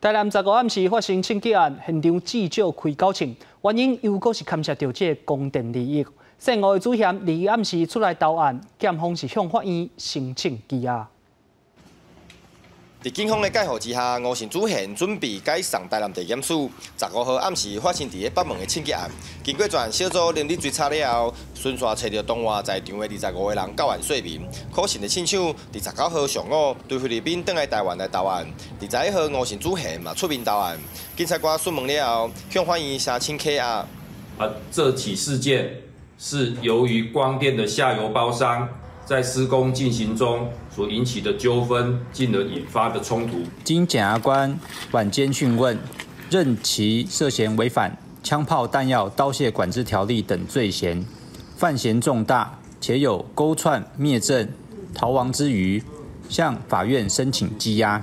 台南十五暗时发生枪击案，现场至少开九枪，原因又搁是牵涉到这供电利益。涉案的主嫌离暗时出来投案，检方是向法院申请羁押。在警方的介入之下，吴姓主嫌准备改上台南地检署。十五号暗时发生伫咧北门的枪击案，经过专小组连日追查了后，顺续找到当晚在场的二十五个人报案说明。可信的亲属，伫十九号上午对菲律宾登来台湾来投案。二十一号吴姓主嫌嘛出面投案，警察官询问了后，向法院申请羁押。啊，这起事件是由于光电的下游包商。在施工进行中所引起的纠纷，进而引发的冲突。经检察官晚间讯问，任其涉嫌违反枪炮弹药刀械管制条例等罪嫌，犯嫌重大，且有勾串灭证、逃亡之余，向法院申请羁押。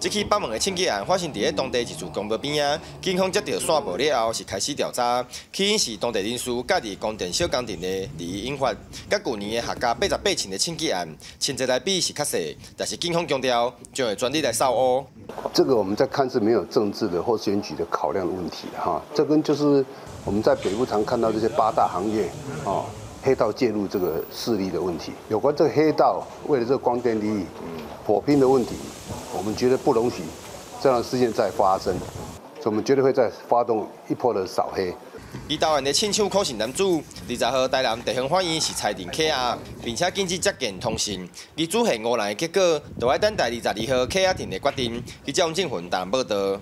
这起北门的枪击案发生在当地一处公路边啊，警方接到线报了后是开始调查，起因是当地人士家伫供电小工程的利益引发。甲去年的客家八十八层的枪击案，情节来比是较细，但是警方强调将会专力来扫恶。这个我们在看是没有政治的或选举的考量的问题哈，这跟就是我们在北部常看到这些八大行业啊，黑道介入这个势力的问题，有关这个黑道为了这个光电利益火拼的问题。我们绝对不容许这样的事件再发生，所以我们绝对会再发动一波的扫黑。而导演的亲手可信男子，二十号台南地方法院是裁定弃押，并且禁止接近通信。而主嫌五人的结果，就要等待二十二号弃押庭的决定。记者王正云台报道。